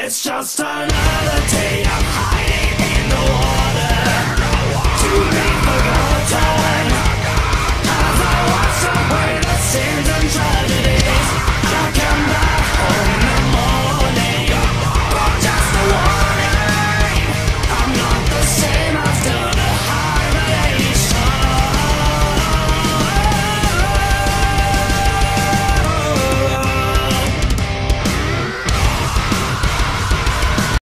It's just another day.